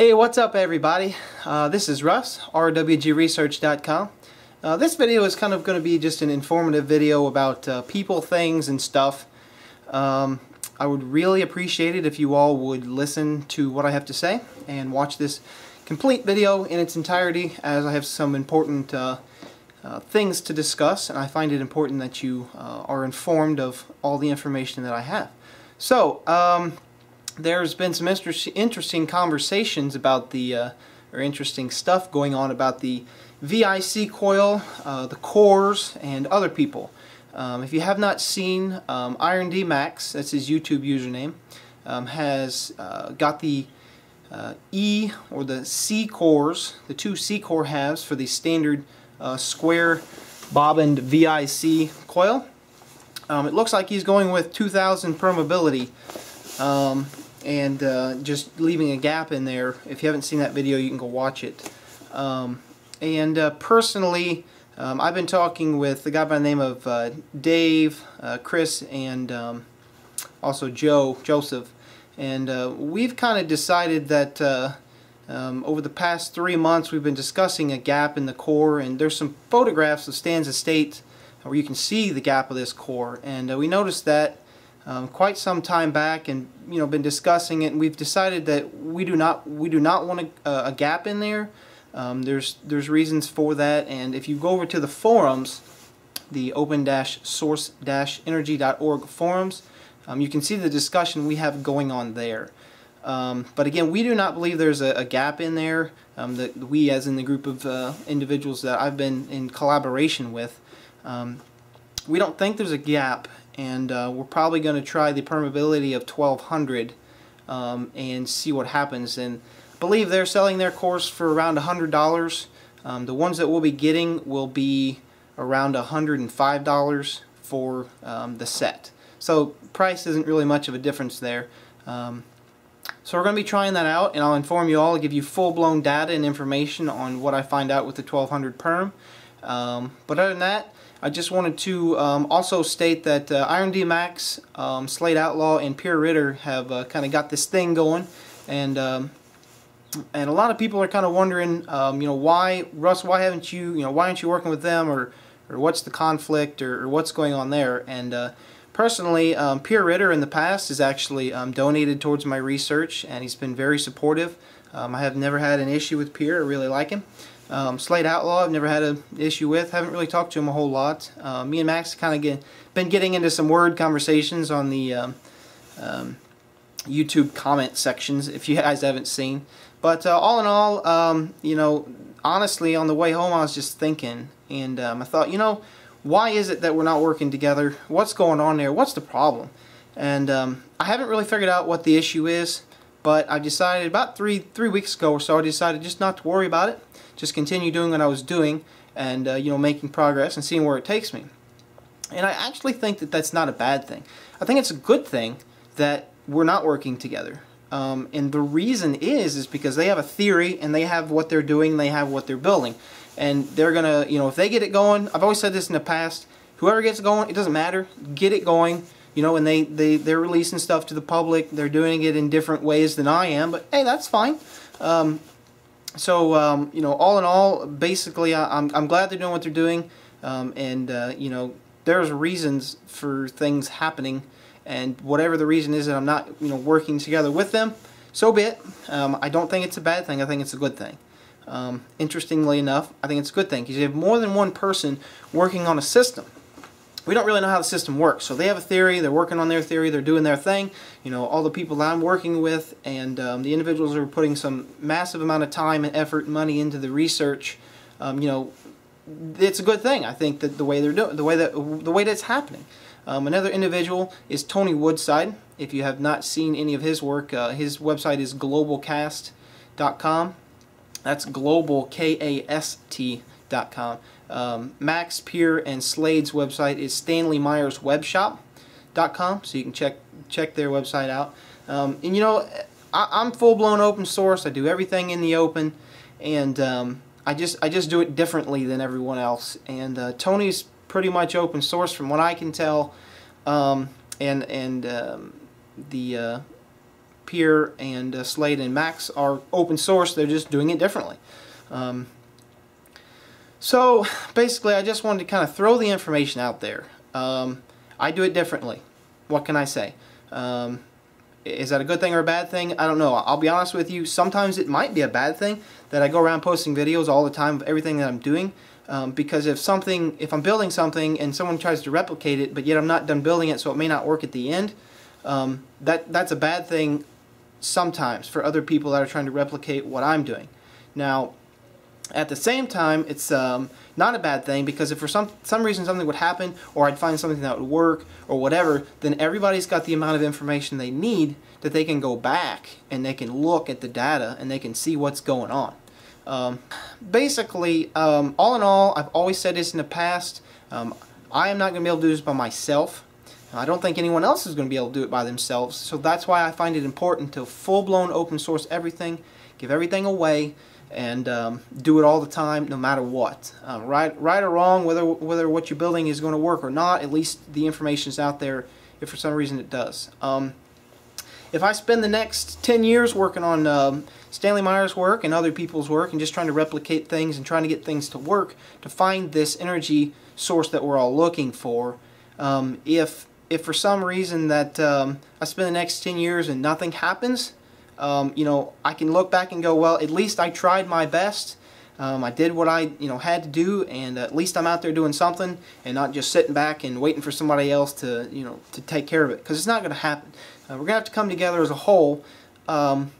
Hey, what's up everybody? Uh, this is Russ, rwgresearch.com. Uh, this video is kind of going to be just an informative video about uh, people, things, and stuff. Um, I would really appreciate it if you all would listen to what I have to say and watch this complete video in its entirety as I have some important uh, uh, things to discuss and I find it important that you uh, are informed of all the information that I have. So, um, there's been some inter interesting conversations about the, uh, or interesting stuff going on about the VIC coil, uh, the cores, and other people. Um, if you have not seen, um, Iron D Max, that's his YouTube username, um, has uh, got the uh, E or the C cores, the two C core halves for the standard uh, square bobbined VIC coil. Um, it looks like he's going with 2000 permeability. And uh, just leaving a gap in there. If you haven't seen that video, you can go watch it. Um, and uh, personally, um, I've been talking with a guy by the name of uh, Dave, uh, Chris, and um, also Joe, Joseph. And uh, we've kind of decided that uh, um, over the past three months we've been discussing a gap in the core and there's some photographs of Stan's estate where you can see the gap of this core. And we noticed that um, quite some time back and you know been discussing it and we've decided that we do not we do not want a, a gap in there. Um, there's there's reasons for that and if you go over to the forums the open-source-energy.org forums um, you can see the discussion we have going on there. Um, but again we do not believe there's a, a gap in there. Um, that we as in the group of uh, individuals that I've been in collaboration with um, we don't think there's a gap and uh, we're probably going to try the permeability of 1200 um, and see what happens. And I believe they're selling their course for around $100 um, the ones that we'll be getting will be around $105 for um, the set. So price isn't really much of a difference there. Um, so we're going to be trying that out and I'll inform you all, I'll give you full-blown data and information on what I find out with the 1200 perm um, but other than that I just wanted to um, also state that uh, Iron D Max, um, Slade Outlaw, and Pierre Ritter have uh, kind of got this thing going, and um, and a lot of people are kind of wondering, um, you know, why Russ, why haven't you, you know, why aren't you working with them, or or what's the conflict, or, or what's going on there? And uh, personally, um, Pierre Ritter in the past has actually um, donated towards my research, and he's been very supportive. I have never had an issue with Pierre. I really like him. Um, Outlaw, I've never had an issue with. Haven't really talked to him a whole lot. Uh, me and Max kind of get been getting into some word conversations on the um, um, YouTube comment sections. If you guys haven't seen, but uh, all in all, um, you know, honestly, on the way home, I was just thinking, and um, I thought, you know, why is it that we're not working together? What's going on there? What's the problem? And um, I haven't really figured out what the issue is, but I decided about three three weeks ago or so, I decided just not to worry about it just continue doing what I was doing and uh, you know making progress and seeing where it takes me. And I actually think that that's not a bad thing. I think it's a good thing that we're not working together. Um, and the reason is is because they have a theory and they have what they're doing, they have what they're building. And they're going to, you know, if they get it going, I've always said this in the past, whoever gets it going, it doesn't matter, get it going. You know, and they, they, they're releasing stuff to the public. They're doing it in different ways than I am, but hey, that's fine. Um, so um, you know, all in all, basically, I, am I'm glad they're doing what they're doing, um, and uh, you know, there's reasons for things happening, and whatever the reason is that I'm not you know working together with them, so be it. Um, I don't think it's a bad thing. I think it's a good thing. Um, interestingly enough, I think it's a good thing because you have more than one person working on a system we don't really know how the system works. So they have a theory, they're working on their theory, they're doing their thing. You know, all the people I'm working with and um, the individuals are putting some massive amount of time and effort and money into the research. Um, you know, it's a good thing. I think that the way they're doing, the way that the way that's happening. Um, another individual is Tony Woodside. If you have not seen any of his work, uh, his website is globalkast.com. That's global K A S T com. Um, Max, Pierre, and Slade's website is Stanley Meyers Webshop.com, so you can check check their website out. Um, and you know, I, am full blown open source. I do everything in the open, and um, I just I just do it differently than everyone else. And uh, Tony's pretty much open source from what I can tell, um, and and um, the uh, Peer and uh, Slade and Max are open source. They're just doing it differently. Um, so basically, I just wanted to kind of throw the information out there. Um, I do it differently. What can I say? Um, is that a good thing or a bad thing? I don't know. I'll be honest with you. Sometimes it might be a bad thing that I go around posting videos all the time of everything that I'm doing. Um, because if something, if I'm building something and someone tries to replicate it, but yet I'm not done building it, so it may not work at the end, um, that that's a bad thing sometimes for other people that are trying to replicate what I'm doing. Now, at the same time, it's um, not a bad thing because if for some some reason something would happen, or I'd find something that would work, or whatever, then everybody's got the amount of information they need that they can go back and they can look at the data and they can see what's going on. Um, basically, um, all in all, I've always said this in the past. Um, I am not going to be able to do this by myself. I don't think anyone else is going to be able to do it by themselves. So that's why I find it important to full-blown open source everything, give everything away, and um, do it all the time, no matter what. Uh, right, right or wrong, whether whether what you're building is going to work or not, at least the information is out there. If for some reason it does. Um, if I spend the next 10 years working on um, Stanley Meyer's work and other people's work and just trying to replicate things and trying to get things to work to find this energy source that we're all looking for, um, if if for some reason that um, I spend the next 10 years and nothing happens, um, you know, I can look back and go, well, at least I tried my best. Um, I did what I, you know, had to do, and at least I'm out there doing something, and not just sitting back and waiting for somebody else to, you know, to take care of it, because it's not going to happen. Uh, we're going to have to come together as a whole. Um,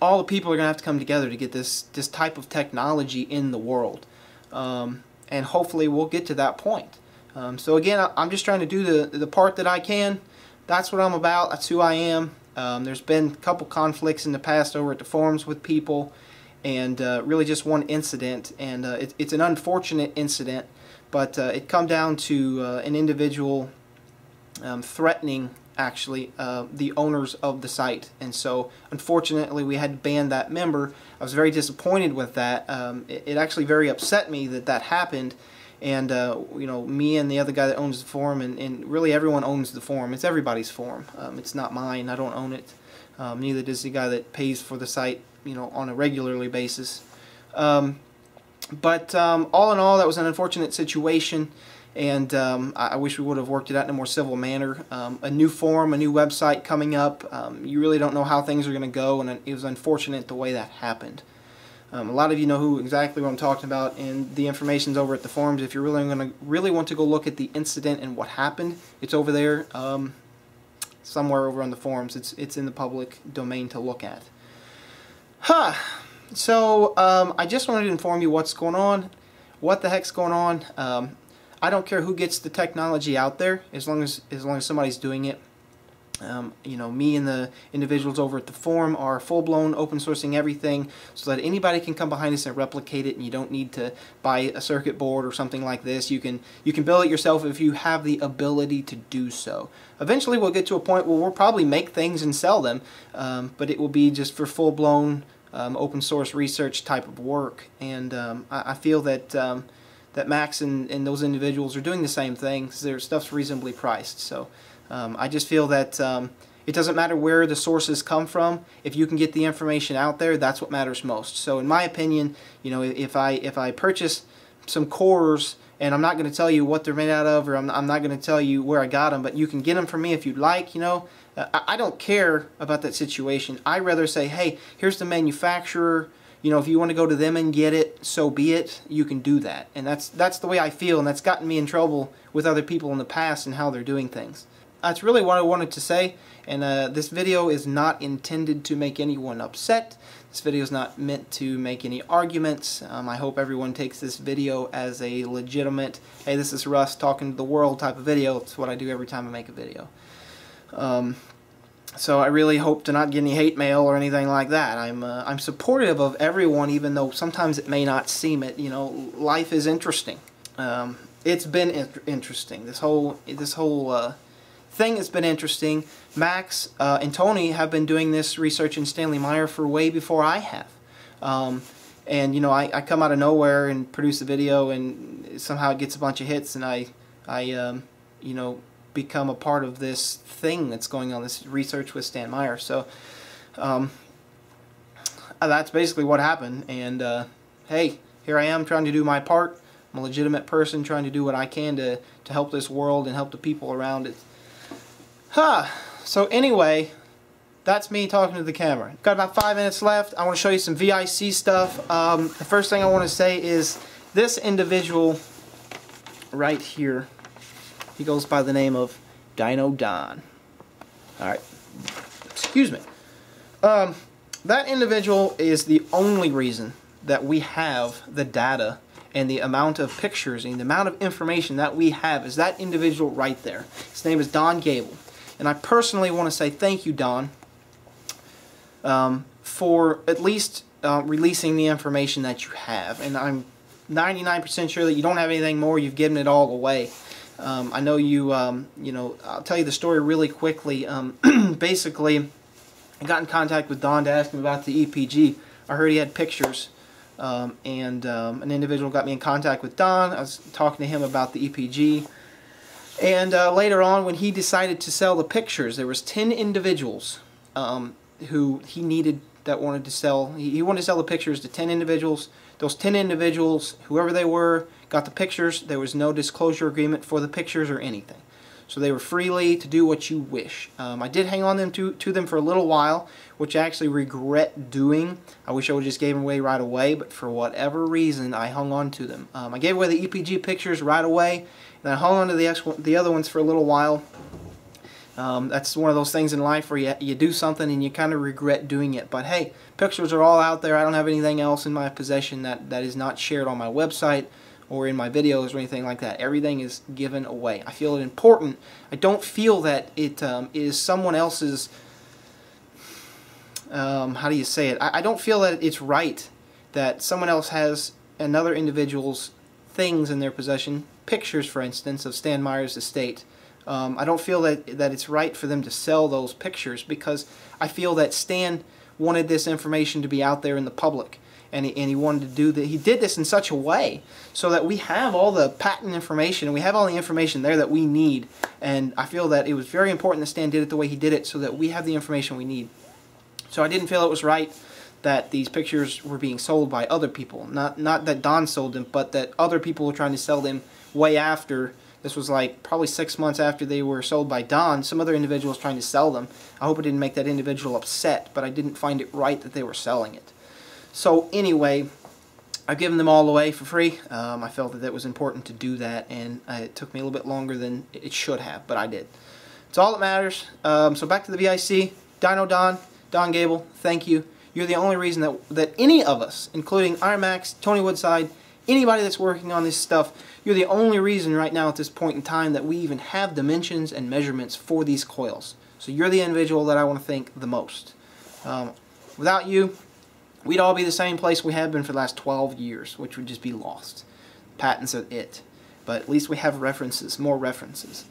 all the people are going to have to come together to get this this type of technology in the world, um, and hopefully we'll get to that point. Um, so again, I'm just trying to do the the part that I can. That's what I'm about. That's who I am. Um, there's been a couple conflicts in the past over at the forums with people, and uh, really just one incident, and uh, it, it's an unfortunate incident, but uh, it come down to uh, an individual um, threatening actually uh, the owners of the site, and so unfortunately we had to ban that member. I was very disappointed with that. Um, it, it actually very upset me that that happened and uh, you know me and the other guy that owns the forum and, and really everyone owns the forum it's everybody's forum um, it's not mine. I don't own it. Um, neither does the guy that pays for the site you know on a regularly basis. Um, but um, all in all that was an unfortunate situation. And um, I, wish we would have worked it out in a more civil manner. Um, a new forum a new website coming up. You really don't know how things are going to go and it was unfortunate the way that happened um, a lot of you know who exactly what I'm talking about, and the information's over at the forums. If you're really going to really want to go look at the incident and what happened, it's over there um, somewhere over on the forums. It's it's in the public domain to look at. Huh. So um, I just wanted to inform you what's going on, what the heck's going on. Um, I don't care who gets the technology out there, as long as as long as somebody's doing it. Um, you know, me and the individuals over at the forum are full-blown open sourcing everything so that anybody can come behind us and replicate it and you don't need to buy a circuit board or something like this. You can you can build it yourself if you have the ability to do so. Eventually we'll get to a point where we'll probably make things and sell them, um, but it will be just for full-blown um, open source research type of work. And um, I, I, feel that um, that Max and, and those individuals are doing the same thing their stuff's reasonably priced. So um, I just feel that um, it doesn't matter where the sources come from. If you can get the information out there, that's what matters most. So in my opinion, you know, if I if I purchase some cores and I'm not going to tell you what they're made out of or I'm, I'm not going to tell you where I got them, but you can get them from me if you'd like, you know. Uh, I, I don't care about that situation. I rather say, hey, here's the manufacturer. You know, if you want to go to them and get it, so be it. You can do that. And that's that's the way I feel, and that's gotten me in trouble with other people in the past and how they're doing things that's really what I wanted to say. And uh, this video is not intended to make anyone upset. This video is not meant to make any arguments. Um, I hope everyone takes this video as a legitimate, hey, this is Russ talking to the world type of video. It's what I do every time I make a video. Um, so I really hope to not get any hate mail or anything like that. I'm uh, I'm supportive of everyone, even though sometimes it may not seem it. You know, life is interesting. Um, it's been in interesting. This whole this whole uh, thing that's been interesting, Max uh, and Tony have been doing this research in Stanley Meyer for way before I have. Um, and you know, I, I come out of nowhere and produce a video, and somehow it gets a bunch of hits, and I, I, um, you know, become a part of this thing that's going on, this research with Stan Meyer. So, Um, uh, that's basically what happened. And uh, hey, here I am trying to do my part. I'm a legitimate person trying to do what I can to, to help this world and help the people around it. Huh. So anyway, that's me talking to the camera. Got about five minutes left. I want to show you some VIC stuff. Um, the first thing I want to say is this individual right here, he goes by the name of Dino Don. Alright, excuse me. Um, that individual is the only reason that we have the data and the amount of pictures and the amount of information that we have is that individual right there. His name is Don Gable. And I personally want to say thank you, Don, um, for at least uh, releasing the information that you have. And I'm 99% sure that you don't have anything more. You've given it all away. Um, I know you, um, you know, I'll tell you the story really quickly. Um, basically, I got in contact with Don to ask him about the EPG. I heard he had pictures. Um, and um, an individual got me in contact with Don. I was talking to him about the EPG. And uh, later on, when he decided to sell the pictures, there was 10 individuals um, who he needed that wanted to sell. He, he wanted to sell the pictures to 10 individuals. Those 10 individuals, whoever they were, got the pictures. There was no disclosure agreement for the pictures or anything. So they were freely to do what you wish. Um, I did hang on them to, to them for a little while, which I actually regret doing. I wish I would just gave them away right away, but for whatever reason, I hung on to them. Um, I gave away the EPG pictures right away, and I hung on to the, the other ones for a little while. Um, that's one of those things in life where you, you do something and you kind of regret doing it. But hey, pictures are all out there. I don't have anything else in my possession that, that is not shared on my website or in my videos or anything like that. Everything is given away. I feel it important. I don't feel that it um, is someone else's, um, how do you say it? I, I don't feel that it's right that someone else has another individual's things in their possession, pictures, for instance, of Stan Meyer's estate, um, I don't feel that, that it's right for them to sell those pictures because I feel that Stan wanted this information to be out there in the public. And he, and he wanted to do that. He did this in such a way so that we have all the patent information we have all the information there that we need. And I feel that it was very important that Stan did it the way he did it so that we have the information we need. So I didn't feel it was right that these pictures were being sold by other people. Not not that Don sold them, but that other people were trying to sell them way after this was like probably six months after they were sold by Don. Some other individual was trying to sell them. I hope it didn't make that individual upset, but I didn't find it right that they were selling it. So anyway, I've given them all away for free. Um, I felt that it was important to do that, and uh, it took me a little bit longer than it should have, but I did. It's all that matters. Um, so back to the VIC. Dino Don, Don Gable, thank you. You're the only reason that, that any of us, including Iron Max, Tony Woodside, anybody that's working on this stuff, you're the only reason right now at this point in time that we even have dimensions and measurements for these coils. So you're the individual that I want to thank the most. Um, without you, we'd all be the same place we have been for the last 12 years, which would just be lost. Patents are it. But at least we have references, more references.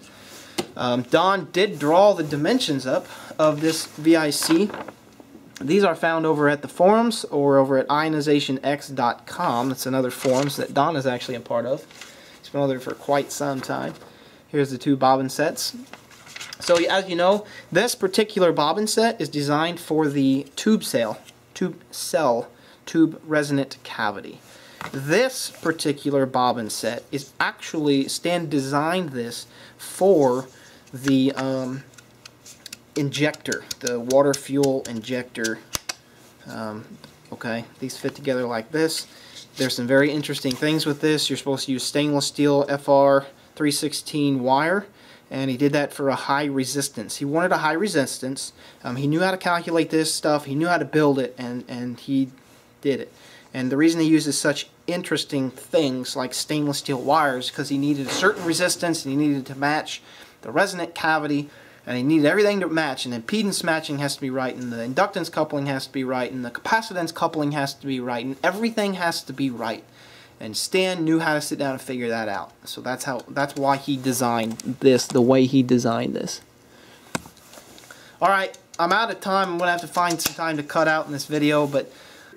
Um, Don did draw the dimensions up of this VIC these are found over at the forums or over at ionizationx.com. That's another forums that Don is actually a part of. He's been over there for quite some time. Here's the two bobbin sets. So as you know, this particular bobbin set is designed for the tube cell, tube cell, tube resonant cavity. This particular bobbin set is actually, Stan designed this for the um, injector, the water fuel injector. Um, okay, these fit together like this. There's some very interesting things with this. You're supposed to use stainless steel FR 316 wire and he did that for a high resistance. He wanted a high resistance. Um, he knew how to calculate this stuff. He knew how to build it, and, and he did it. And the reason he uses such interesting things like stainless steel wires because he needed a certain resistance and he needed to match the resonant cavity and you need everything to match and the impedance matching has to be right and the inductance coupling has to be right and the capacitance coupling has to be right and everything has to be right. And Stan knew how to sit down and figure that out. So that's how that's why he designed this the way he designed this. Alright I'm out of time. I'm gonna have to find some time to cut out in this video but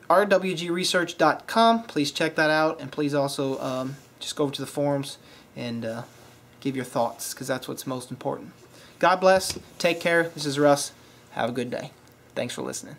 rwgresearch.com please check that out and please also um, just go over to the forums and uh, give your thoughts because that's what's most important God bless. Take care. This is Russ. Have a good day. Thanks for listening.